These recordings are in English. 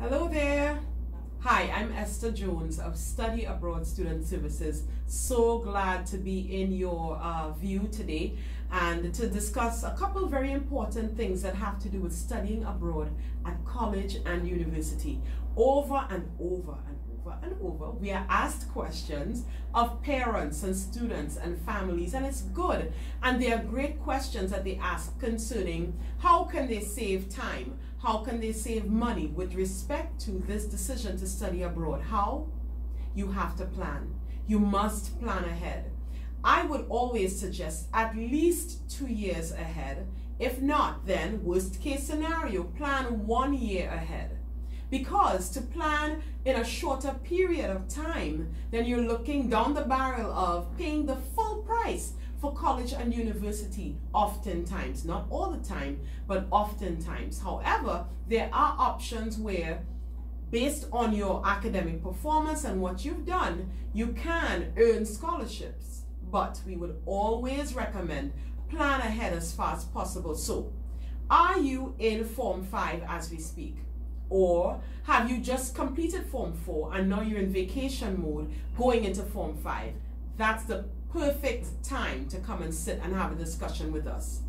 Hello there. Hi, I'm Esther Jones of Study Abroad Student Services. So glad to be in your uh, view today and to discuss a couple very important things that have to do with studying abroad at college and university. Over and over and over and over, we are asked questions of parents and students and families, and it's good. And they are great questions that they ask concerning how can they save time, how can they save money with respect to this decision to study abroad. How? You have to plan. You must plan ahead. I would always suggest at least two years ahead. If not, then worst case scenario, plan one year ahead. Because to plan in a shorter period of time, then you're looking down the barrel of paying the full price for college and university oftentimes, not all the time, but oftentimes. However, there are options where based on your academic performance and what you've done, you can earn scholarships. But we would always recommend plan ahead as far as possible. So, are you in Form 5 as we speak? Or have you just completed Form 4 and now you're in vacation mode going into Form 5? That's the perfect time to come and sit and have a discussion with us.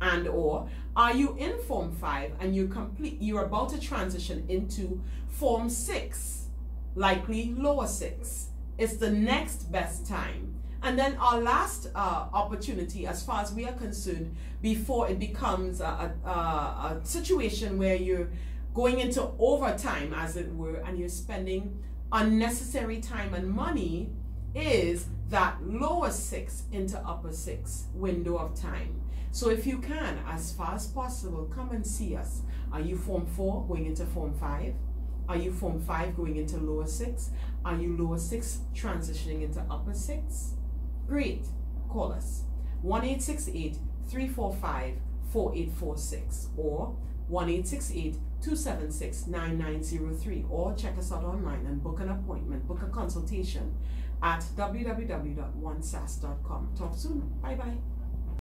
And or are you in Form 5 and you complete you're about to transition into Form 6, likely lower 6. It's the next best time. And then our last uh, opportunity, as far as we are concerned, before it becomes a, a, a situation where you're going into overtime, as it were, and you're spending unnecessary time and money is that lower six into upper six window of time. So if you can, as far as possible, come and see us. Are you Form 4 going into Form 5? Are you Form 5 going into lower 6? Are you lower 6 transitioning into upper 6? Great. Call us. 1 345 4846 or 1 276 9903 or check us out online and book an appointment, book a consultation at www.1sass.com. Talk soon. Bye bye.